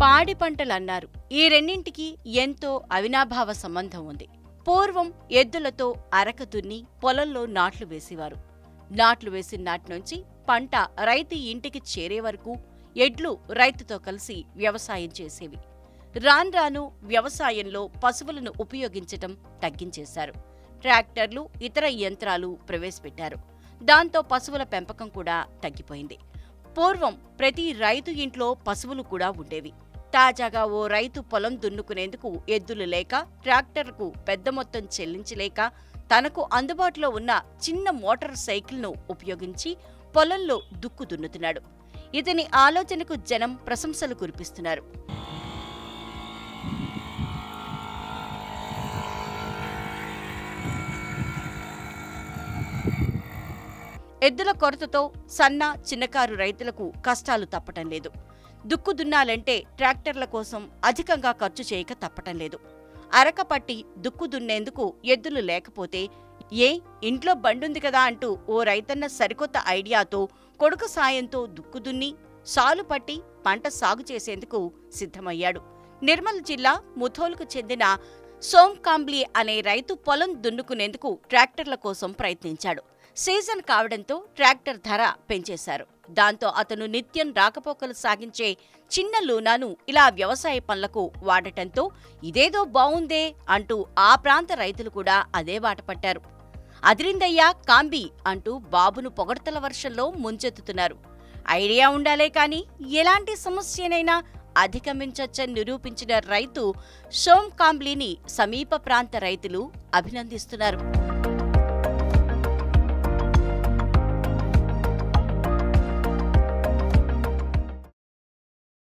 పాడి పంటలన్నారు. ఈ రెండింటికి ఎంతో అవినాభావ సంబంధం ఉంది. పూర్వం ఎద్దులతో అరక దున్ని పొలంలో నాట్లు వేసేవారు. నాట్లు వేసిన నాటి నుంచి పంట రైతు ఇంటికి చేరే వరకు ఎడ్లు రైతుతో కలిసి వ్యవసాయం చేసేవి. రాను రాను వ్యవసాయంలో పశువులను ఉపయోగించటం తగ్గించేశారు. ట్రాక్టర్లు ఇతర యంత్రాలు ప్రవేశపెట్టారు. దాంతో పశువుల పెంపకం కూడా తగ్గిపోయింది. పూర్వం ప్రతి రైతు ఇంట్లో పశువులు కూడా ఉండేవి. తాజాగా ఓ రైతు పొలం దున్నుకునేందుకు ఎద్దులు లేక ట్రాక్టర్కు పెద్ద మొత్తం చెల్లించలేక తనకు అందుబాటులో ఉన్న చిన్న మోటార్ సైకిల్ను ఉపయోగించి పొలంలో దుక్కు దున్నుతున్నాడు. ఇతని ఆలోచనకు జనం ప్రశంసలు కురిపిస్తున్నారు. ఎద్దుల కొరతతో సన్న చిన్నకారు రైతులకు కష్టాలు తప్పటం లేదు. దుక్కు దున్నాలంటే ట్రాక్టర్ల కోసం అధికంగా ఖర్చు చేయక తప్పటం లేదు. అరకపట్టి దుక్కు దున్నేందుకు ఎద్దులు లేకపోతే ఏ ఇంట్లో బండుంది కదా అంటూ ఓ రైతన్న సరికొత్త ఐడియాతో కొడుకు సాయంతో దుక్కు దున్ని సాలు పట్టి పంట సాగు చేసేందుకు సిద్ధమయ్యాడు. నిర్మల్ జిల్లా ముథోల్కు చెందిన సోంకాంబ్లీ అనే రైతు పొలం దున్నుకునేందుకు ట్రాక్టర్ల కోసం ప్రయత్నించాడు. సీజన్ కావడంతో ట్రాక్టర్ ధర పెంచేశారు. దాంతో అతను నిత్యం రాకపోకలు సాగించే చిన్న లూనాను ఇలా వ్యవసాయ పనులకు వాడటంతో ఇదేదో బావుందే అంటూ ఆ ప్రాంత రైతులు కూడా అదే బాట పట్టారు. అదిరిందయ్యా కాంబి అంటూ బాబును పొగడ్తల వర్షంలో ముంచెత్తుతున్నారు. ఐడియా ఉండాలే కాని ఎలాంటి సమస్యనైనా అధిగమించొచ్చని నిరూపించిన రైతు సోమ్ కాంబ్లీని సమీప ప్రాంత రైతులు అభినందిస్తున్నారు.